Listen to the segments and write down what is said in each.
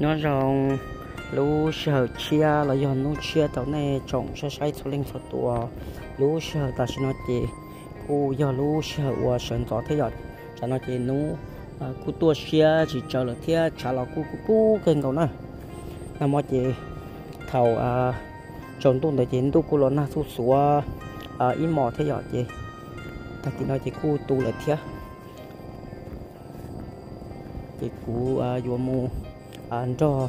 nó rồng lú sợ chia là do nó chia tàu này trồng sẽ sai số linh số tua lú sợ ta sẽ nói gì cô do lú sợ và sơn tỏ thế rồi cho nó chỉ nú à, cú tua chia chỉ chờ là thế trả là cú cú cú kênh cầu nè là mọi chỉ thầu à trồng tuần để chỉ tu cú lo na su su à im mò thế rồi gì ta chỉ nói chỉ cú tu là thế cái cú à vua mu à cho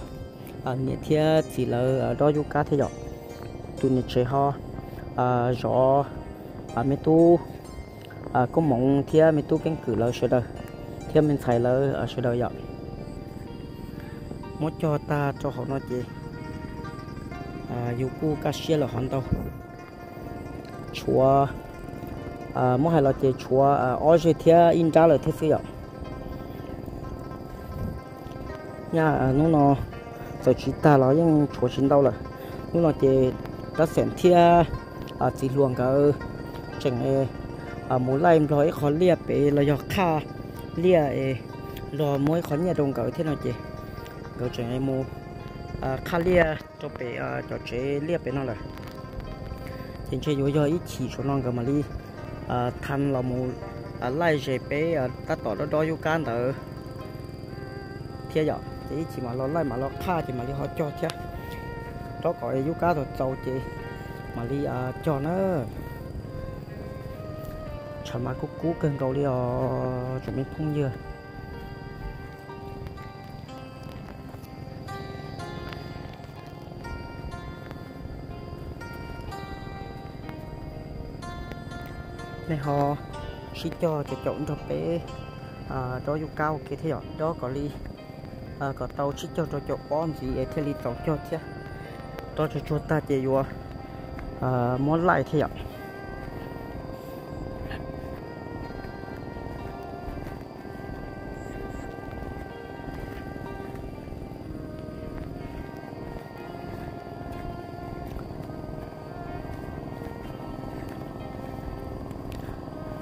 à nhiệt thiệt chỉ là ờ, đó du cá thế rồi tu nhiệt chơi ho. À gió. Ờ, à mấy tu. À có mong thiệt mấy tu cánh cử là sẽ đời thiệt mình thấy là ở sẽ đâu vậy muốn cho ta, cho họ nói gì à yêu cu cá xe là hòn đâu? Chúa. À muốn hay là gì chúa à ở dưới thiệt in ra là thế gì vậy nhà nó nó giờ chỉ ta nó những chỗ xin đâu là nó nó chỉ đã xem thia à chỉ luồng cả ừ, chẳng à, à muốn lại rồi khó lia bể là do kha, lia à, rồi mỗi khó nhà đồng cỡ thế nào chị? Cậu chẳng à, em mua à kha lia cho bể à cho chế lia bể nó là. Thì chơi vô do ít chỉ số non cả mà đi à thanh là một à lại chế bể à ta tỏ đó đó yêu can tờ. Thế rồi chỉ chỉ mà lo lại mà lo kha chỉ mà đi họ cho chứ. Đó gọi du cá rồi trâu chị. Mà đi à, cho nó. Chờ mà cú cú cơn cầu đi ờ chuẩn bị không dừa. Này họ chỉ cho cho trộn cho bé à, đó du cao kia thế đó có ly à có tàu chỉ cho cho cho bom gì, ấy thì li tàu cho chứ. Tàu cho cho ta chỉ vừa à ờ, món lại thì ạ.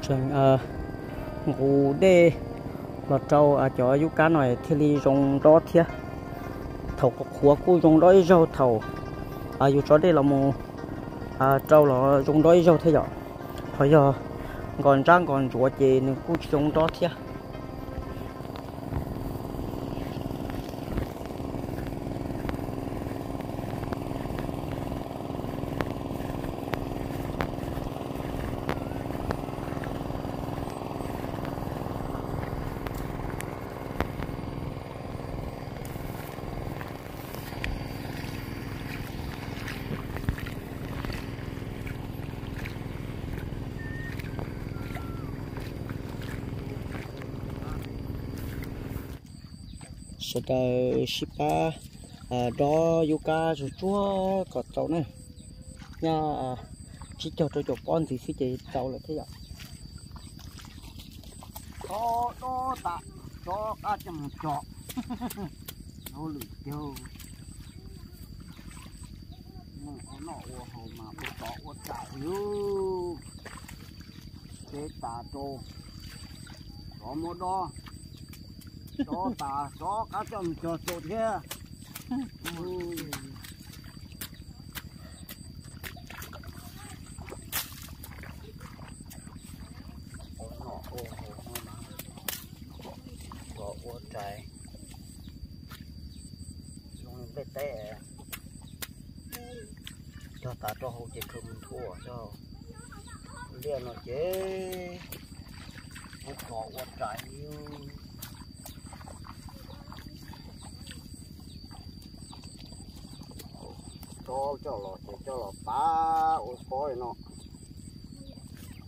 Trường ờ ngủ đê là trâu à cho yêu cá này thì li rong đó thiệt thầu có khóa cú rong đó rau thầu. À yêu cho đây là một à trâu là rong đó rau thế rồi thôi giờ, còn trang còn chúa chị nên cú rong đó thiệt sẽ đợi shipa à đó yuka, rồi chúa, có tàu này. Nha à, chỉ cho cho cho con thì sẽ chỉ tàu là thế ạ. Đó đó ta đó cá chấm chọ nó lử tiêu nó nó ô hồ mà bị chọ ô chảo yếu thế ta cho. Có một đó cho ta cho cá chấm chọ sốt kia nó có trái dùng bê tê cho ta cho hậu chế không thua cho. Liền nó chế. Không có ô trái nhiều. Cho cho lọ chế cho lọ ba ô coi nó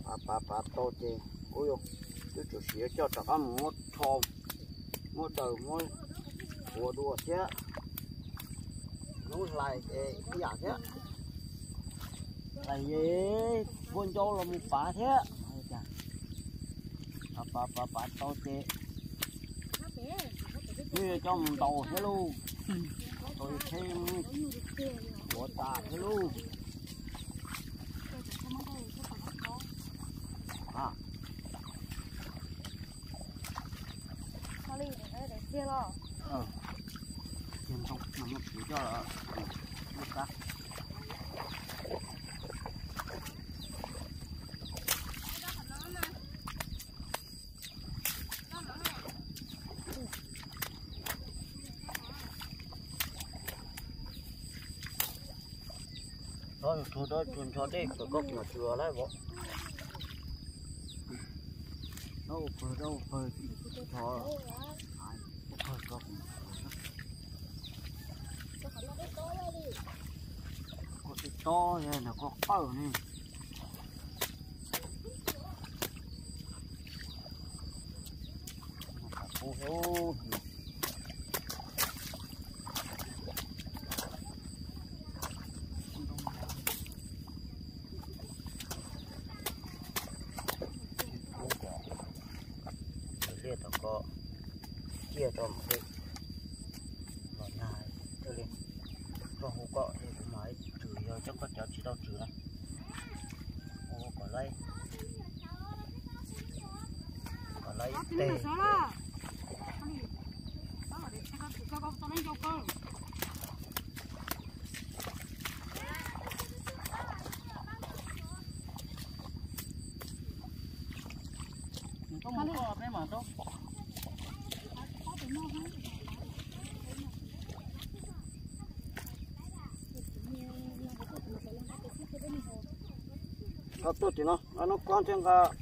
ba ba ba to chế ôi yo chú chú sĩ cho chắc ăn một thom một đầu một của đùa chứ nó lại cái giả chứ tại vì con cho là một phá thế ba ba ba ba to chế như trong đầu thế luôn tôi thêm 我打开喽าดให้ลูก啊。好อเตรี了。嗯ต้องนำ了啊 thôi đó chuồn cho đi cửa gốc mà chừa lại bộ. Đâu phơi đâu phơi. Thò phơi cũng gốc có cái to này là có phơi này ô ô chia tao có chia cho một cái lò nhà cho lên cho hồ cọ thì cũng nói chửi rồi chắc con cháu chỉ đâu chửi này ô có lấy có lấy tê. có tốt thì nó nó quan trọng cả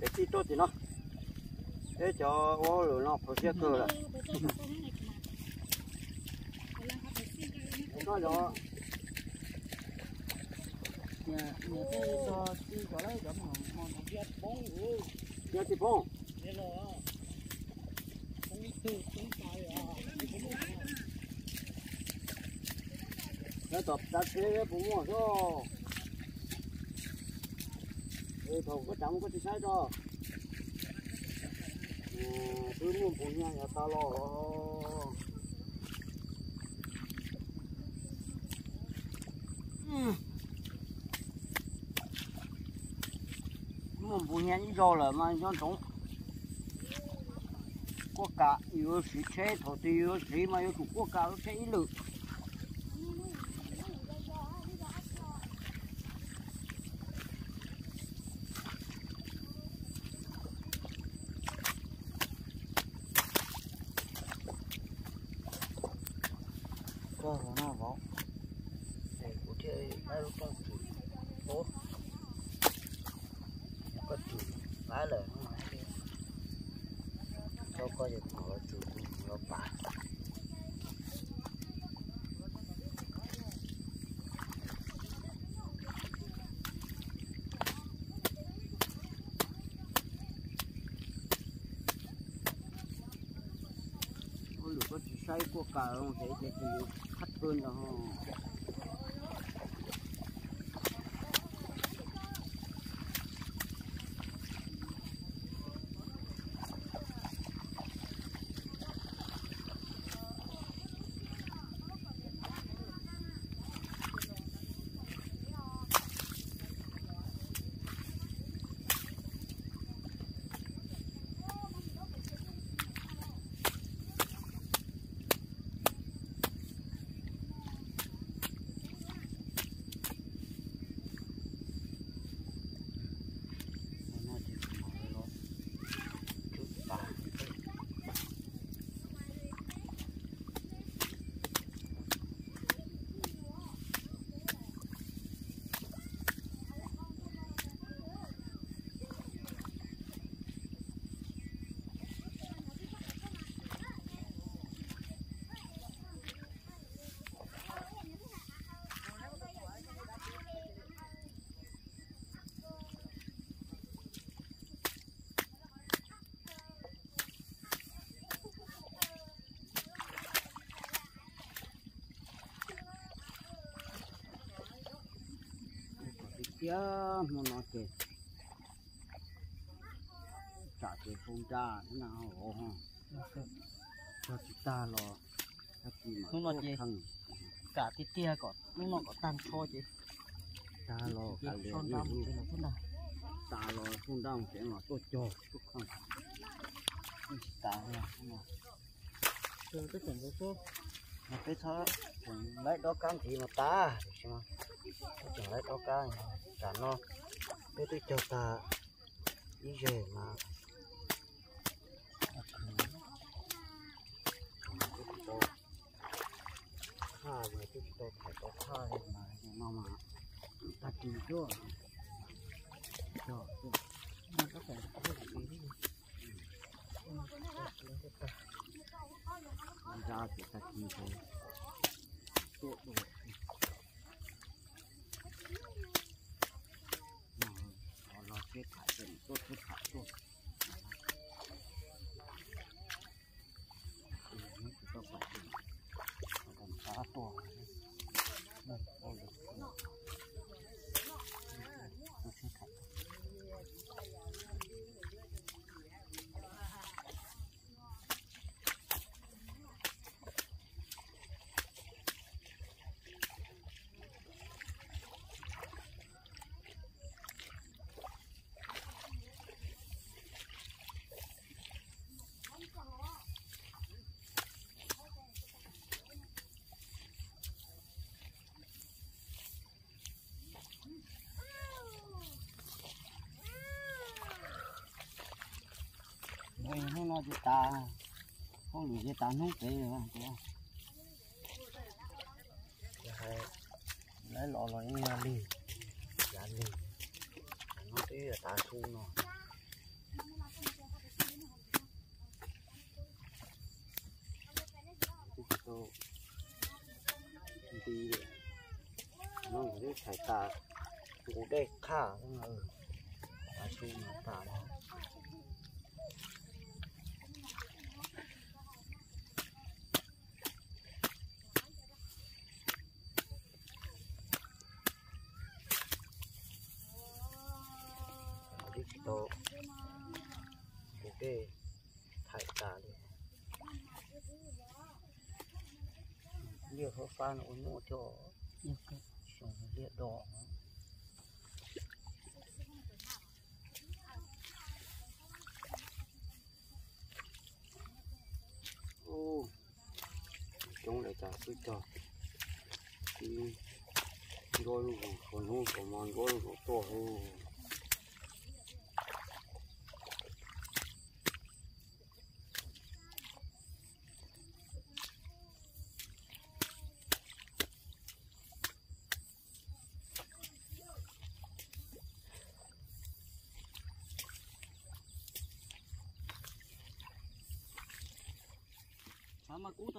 để chi tốt thì nó. Để cho ô rồi nó phải chia cơ lại nó. Đó nhà nhà tôi cho đi có lấy mà mà nó biết bóng rồi chia thì phong nên là không tự không phải à. Nó tập ta thế cũng mua cho ê phòng có chậm có thì sai cho. Cứ mua phụ nhà nhà ta lo mua phụ nhà như rồi là mà cho chúng quốc cả yếu sĩ chế, thổ tiêu yêu sĩ mà yếu chủ quốc cả nó sẽ lực cho nó vào để có thể ai lúc trong chủ tốt có chủ phá lời nó mà cho coi được nó chủ nó phá ôi cuộc cờ của không thế thì thì khắt hơn là kia mà nó kì chả kì phun ra thế nào hổ ha. Cho chị ta lo. Nó gì? thằng cả cái tia còn nó nó có tan cho chứ. Ta lo cả liền nó nào? Ta lo phun ra sẽ mà tôi cho chút không ta là rồi cái chuyện của cô. Mà cái chẳng lấy đó cam thì mà ta xem mà chẳng lấy có cá chả nó cái tôi cho ta đi về mà. Khá mà cái tôi phải có khá mà mà mà. Ta tìm chưa cho nó có phải có gì ra thì ta tìm thôi tốt rồi phải nó không nói gì ta không lùi gì ta không tế rồi lấy lọ lọ những nhà lì giá lì nó tí là ta thu nó. Đi nó phải phải ta cũng đây khá không ừ ta su nó, ta đó đi to ok thải cả đi nhiều khó pha nó ổn cho nhiều cái xong liệt đỏ. Ô chúng lại trả sức cho đi rồi luôn còn luôn còn mòn rồi luôn to luôn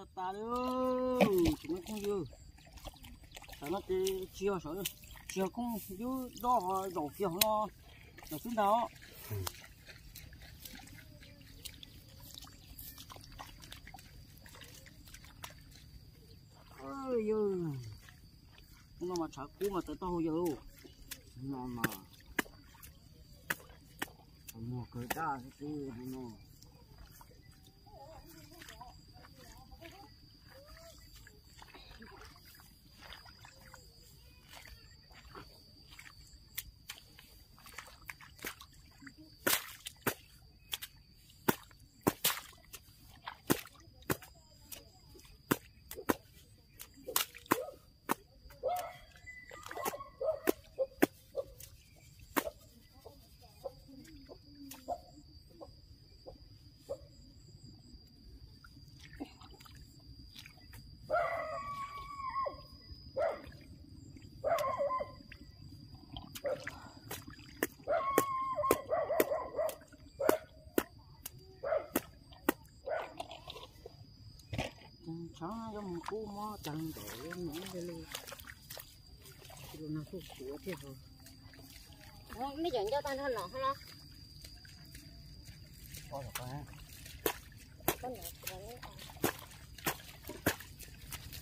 sao mà cũng tà nữa chúng nó không dư. Sao nó thì chiều sợ nữa chiều không dư, đó đổ phiền nó nó xuống đó. Ơi dư nó mà chả cú mà tới tao dư nó mà mua cái đa cái gì nó giống cú chẳng đổ lên nữa đây luôn. Rồi nó thuốc sữa thế rồi. Ủa, mấy chuyện cho tao hơn nọ hả có được không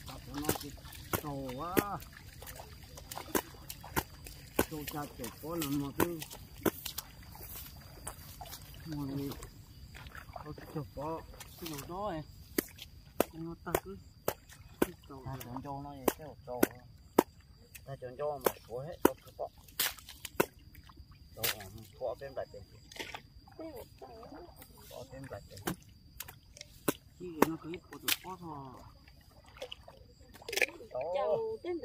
Học của nó chỉ trâu quá. Trâu cha trẻ có là một cái Một cái Có cái chụp có Cái đồ đó này nó ta cứ Ta chọn cho nó cái hộp Ta chọn cho mà số hết có cái bọ Trâu thua bên tiền Bỏ bên lại tiền Chỉ nó cứ có được có thôi to tên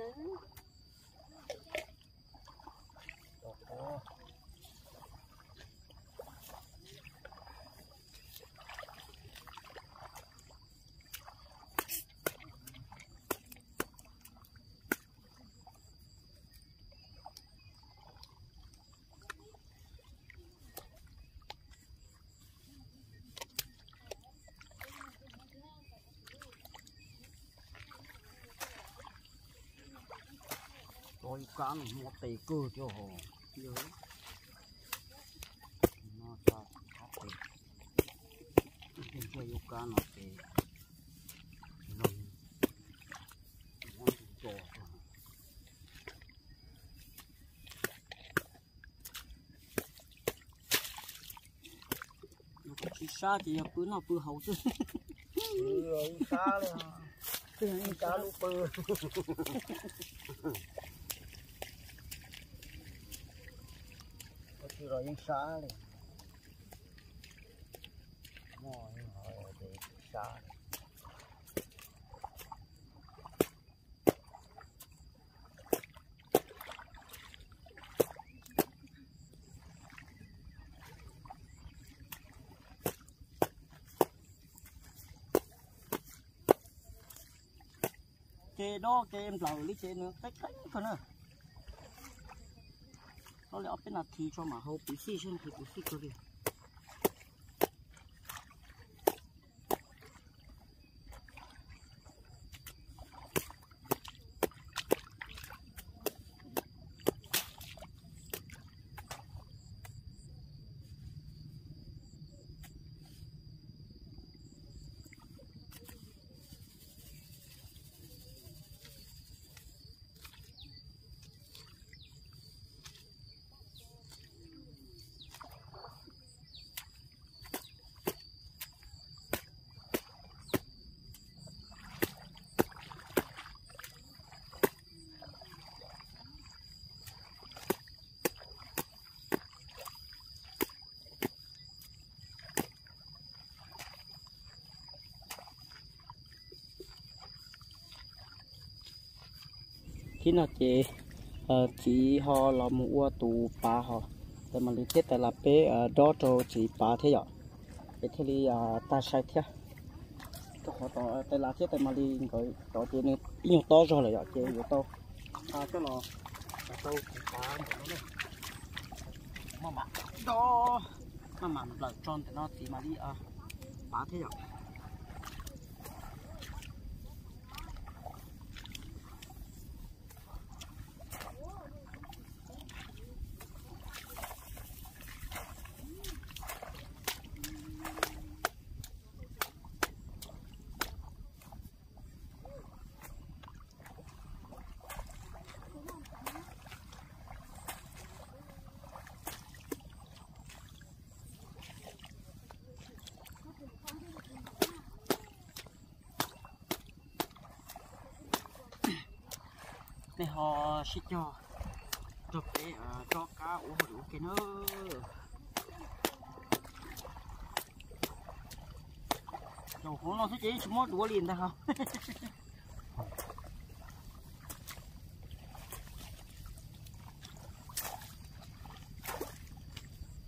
tôi cán một tỷ cơ cho hồ. Nhớ. Nó sao có tỷ tiền chơi yêu cán nó tỷ rồi nó trò nó. Có chỉ xa thì cứ nó cứ hậu chứ rồi xaเลยคือcáลูกปืน có khi rồi những xa này ngồi rồi để xa kê đó kê em lầu lý kê nữa cách cách thôi nữa 我要跟他提一嘛好不细兄弟不是兄弟 ที่นอเจเอ่อจีฮอลอมัวตูปลาฮอแต่มันลิเทแต่ละเป้เอ่อดอโตจีปลาเทียเอทลีอ่าตาชายเทียก็ขอต่อแต่ละเทียแต่มันลิก็ต่อเจนี่ยิ่งโตจอเลยอ่ะเจอยู่โตอ่าก็รอโตปลาหมดแล้วมามาดอมามามันหลับจอนแต่นอตีมาลีอ่าปลาเทีย cái họ xích cho cho cái uh, cho cá uống đủ cái nữa. Đầu không nó thích chỉ chúng mốt đũa liền ra không?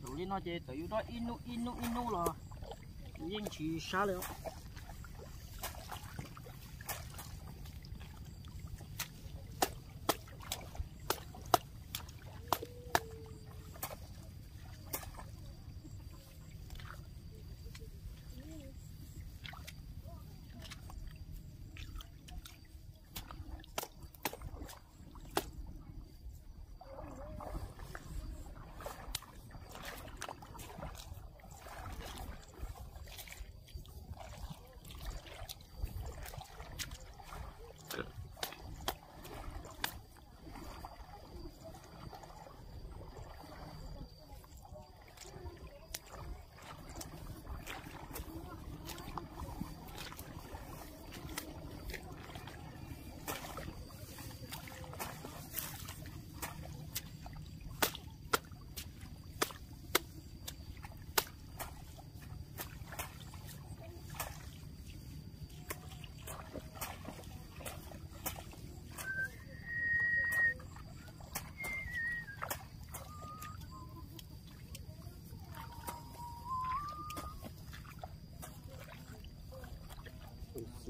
Đủ lên nó chơi tự đó inu inu inu là riêng chỉ xa liệu.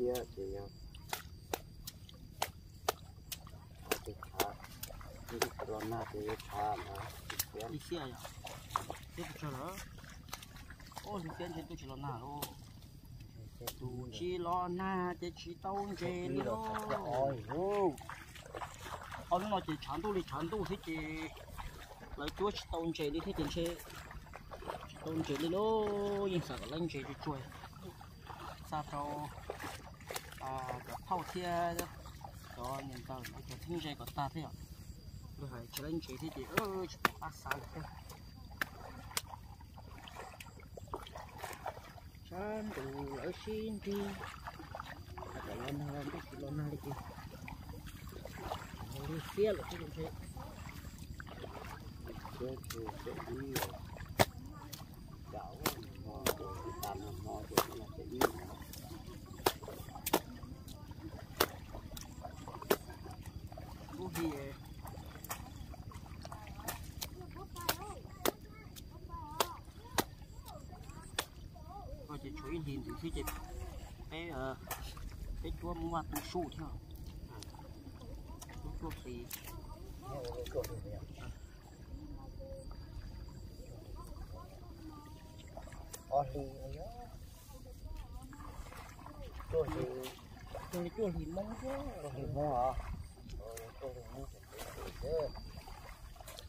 Chia thì thì khá thì còn na thì khá mà đi xe à tiếp cho nó. Ô thì tiền thì tôi chỉ lo nào tu chỉ lo na chỉ chỉ tao đi lo ông nó chỉ chán tu đi chán tu thế chỉ lấy chúa chỉ tao chế đi thế tiền chế tao chế đi lo sợ cái lên chế đi chui sao à cái thau thia đó nhìn tao nó cái thiên chế của ta thế à rồi phải chơi lên chế thế thì ơ chỉ có thế ở xin đi cái lên hơn cái kilo đi đi xe là cái gì cái cái đi chảo mò để tàn mò rồi là sẽ đi gì vậy? Rồi chị chuối nhìn thì khi chị cái ờ cái chua mua tu su theo chua thì thì tôi chua thì mong chứ tôi thì mua hả? Ờ, tôi thì mua thì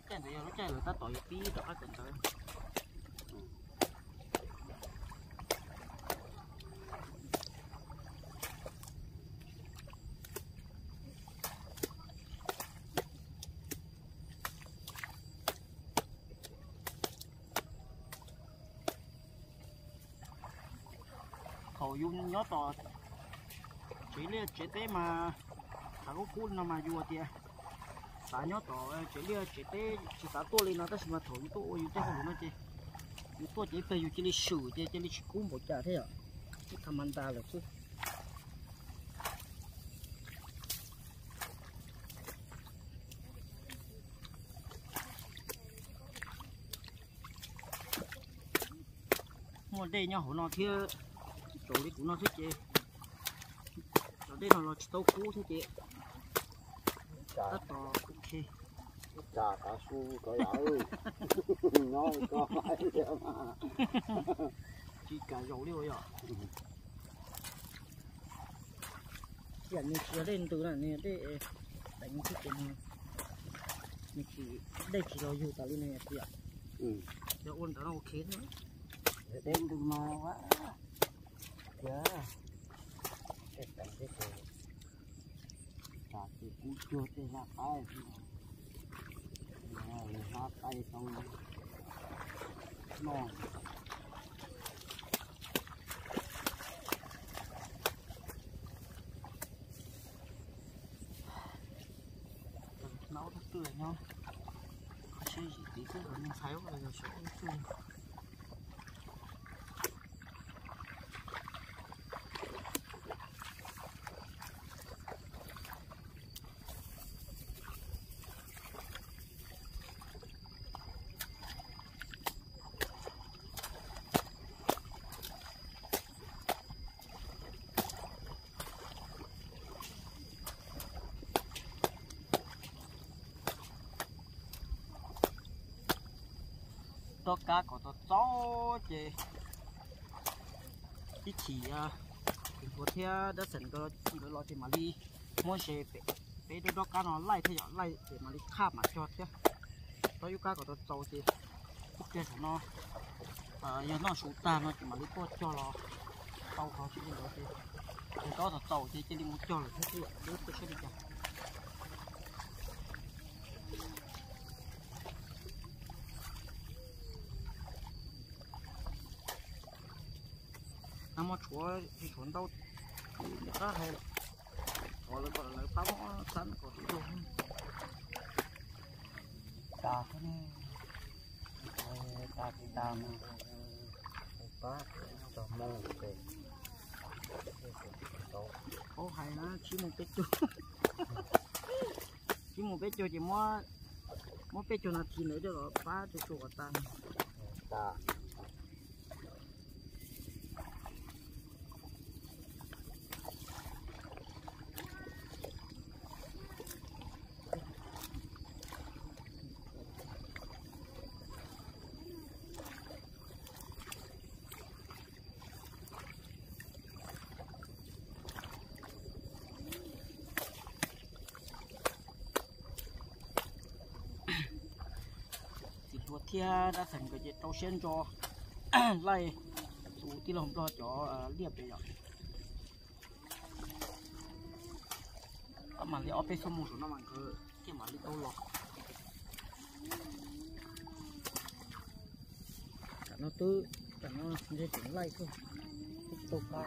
cái này nó chạy là ta tỏi tí đó cái tình khẩu dung nhót to chỉ là chế tế mà thằng có nó mà vua tiệt xã nhớ tổ chỉ lia chỉ tê chỉ xã tôi lên nó ta mà thổi tôi ôi thế không nó chứ. Tôi chỉ phải chỉ đi sửa chứ chỉ đi cứu một chả thế à cái thằng anh ta là chứ mua đây nhau nó kia chỗ đi cũng nó thích chứ. Ở đây nó là tàu cũ thế chứ tất to ok trà cá su có ơi Nói có ai vậy mà. chỉ cả dầu liêu rồi hiện như chia lên từ là này để đánh thức cái này mình chỉ đây chỉ là dù tại này chị ạ Ừ. cho ôn đó nó ok nữa để đem đừng mà quá. Dạ. Cái cảnh cái gì thì cũng chưa tới ra tay. Rồi, ra tay xong. Ngon. nấu thật tươi nhau chỉ gì tí cái mình thấy rồi là số tươi to cá có to chó chị ít chỉ à có thể đã sẵn có cái lo thì mà đi. Mua xe bé bé đó cá nó lại thế giờ lại để mà đi khám mà cho thế đó yêu cá có to chó chị ok của nó à giờ nó sụt ta nó chỉ mà đi có cho nó. Tao khó chứ đó chị thì đó là tàu thì chỉ đi mua cho là thế chứ đứa tôi sẽ đi cho của mà chúa thì chuẩn đâu thì hay họ là gọi là táo sẵn có tí rồi Chà cái này. Ờ, thì chà mà. Bác, cho mong về. có hay nó chỉ một cái chú chỉ một cái chú chỉ mua mua cái chú nào thì nữa cho nó phá cho chú của ta Chà. Thia đã thành cái tàu sen cho lại tụ tí lòng cho cho liệp bây giờ mà liệu bên sông một số năm mà cứ cái mà đi tàu lọ cả nó tư cả nó dễ chỉnh lại thôi cái tàu cao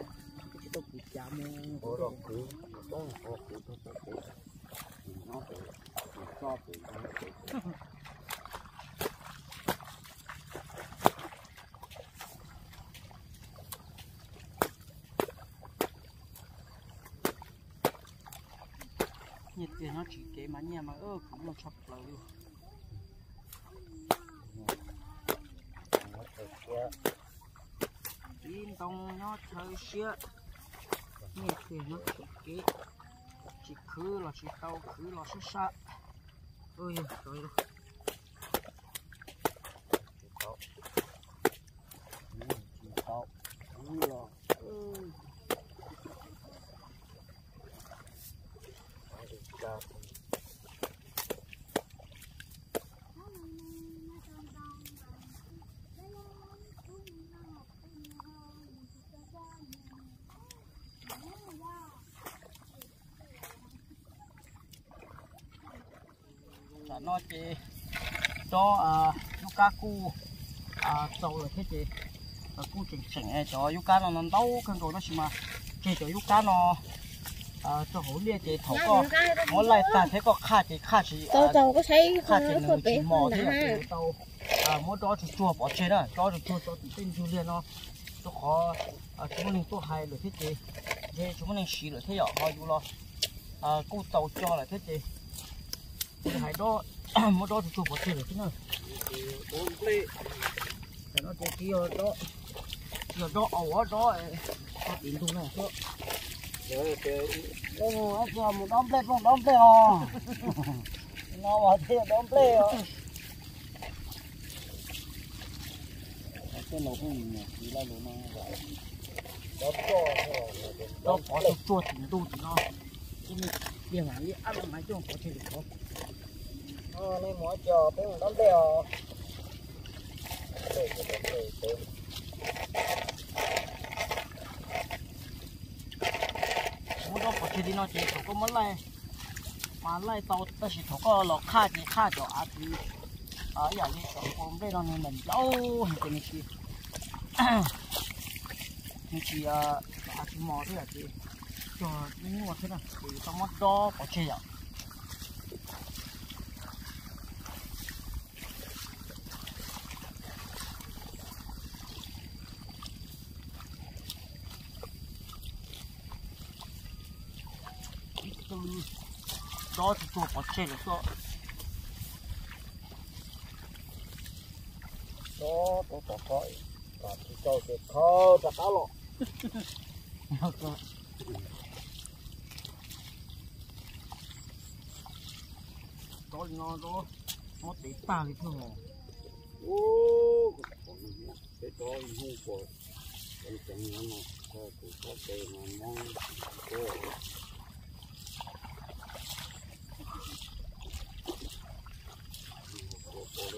cái tàu bị chạm Ủa rồi cứ đó là có cứ đó là cứ nó phải nhiệt tiền nó chỉ kế mà nhà mà, ơ cũng là chọc lời luôn nó tin tông nó thời xưa nhiệt tiền nó chỉ kế chỉ khứ là chỉ tao, khứ là xuất sắc ôi, trời ơi chỉ có Ừ, chỉ có Ừ, rồi Ừ. Phải đi ra. là nó chỉ cho à Lukaku à dầu rồi thế chị à cú chỉnh chỉnh ấy cho Yuka nó nó đâu cần đồ nó chỉ mà. Chỉ cho Yuka nó à cho hổ lia chị thấu có nó lại ta thế có khá chị khá chị tao tao có thấy khá chị nó nó chỉ mò thế là tao à mỗi đó thì chua bỏ chế đó. Cho chua cho tên du liên nó. Cho khó à chúng mình tôi hay rồi thế chị thế chúng mình xí rồi thế giờ họ dù lo. À cú tàu cho là thế chị hay đó mỗi đó rồi thế nào Thì bốn để nó chỉ kia đó giờ đó ở đó có tiền thu này đó đâu mà giờ một đống plei không đống plei hò nó mà thì đống plei hò cái nó không nhiều chỉ là nó đó đó bỏ được chua tiền tu thì nó cái này tiền hàng đi ăn mà chứ không có tiền được không Ờ, này mỗi chờ cái đóng đèo. mỗi đó có tiền nó chỉ có có mất lại mà lại tàu ta chỉ có lọ kha chỉ kha cho à thì ở nhà đi chỗ con nó nên mình lâu hình cái này chỉ mình chỉ à chỉ mò thế à chỉ cho những ngọt thế này thì trong mắt đó có chơi từ đó thì tôi có chơi được đó Đó, tôi có coi. Và thì cho cái khô cho cá lọ. đó nó đó nó để ta thì thôi Ô, cái đó không có. Cái chẳng nó có cái có cái mà mong có. Có có liên liên. Rồi, rồi, rồi, cả cá lọ của nó nó nó nó nó nó cái có trong được coi trong được cô nè. Nó coi tôi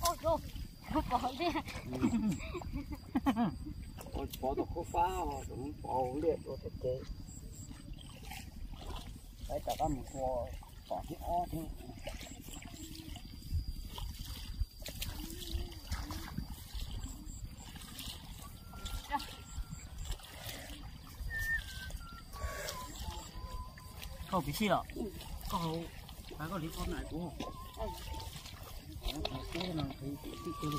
ôi trời bỏ đi Ôi, bỏ được có phá mà cũng bỏ liệt rồi thật thế. Đấy cả các một cô bỏ cái o thế. Câu bị xí rồi câu phải có lý con này của cái này thì cái cái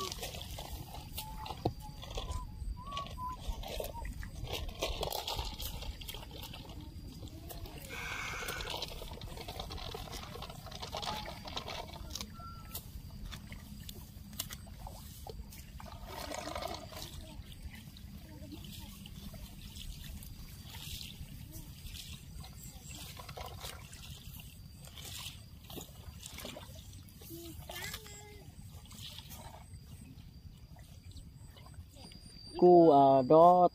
cu à đó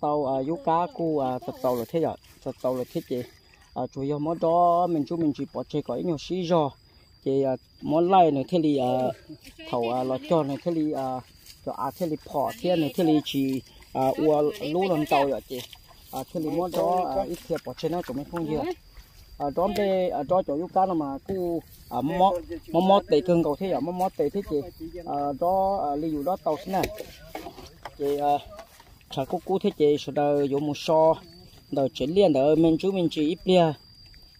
yêu cá cu à tập tàu là thế rồi tập tàu là thế chị. À chủ yếu món đó mình chú mình chỉ bỏ chơi có ít nhiều xí do chị à món lai này thế thì à thầu à lọt cho này thế thì à cho à thế thì bỏ thế này thế thì chỉ à ua lú làm tàu rồi chị. À thế thì món đó à ít thiệt bỏ chơi nó cũng ไม่ không nhiều à đó về à đó chỗ yêu cá là mà cu à mò mò mò tẩy thường cầu thế rồi mò mò tẩy thế chị. À đó à ví đó tàu thế này. Chị à chả có cú thế gì, số đời dùng một so. Đời chiến liền đời mình chú mình chỉ ít bia.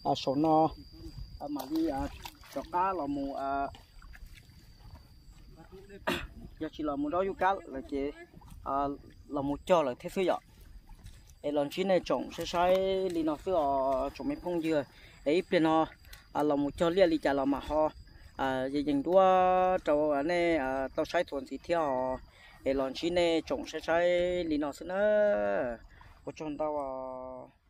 À số nó à mà đi à cho cá là một à. Giờ chỉ là một đó yêu cá là chị à là một cho là thế thứ vậy ấy lần chín này trồng sẽ sai đi nó xưa trồng mấy phong dừa. Ấy bên nó à là một cho liền đi chả là mà ho. À giờ dành đua trâu anh này à tao sai thuần thì theo ấy lần chín này trồng sẽ sai đi nó xưa nữa có chọn tao à?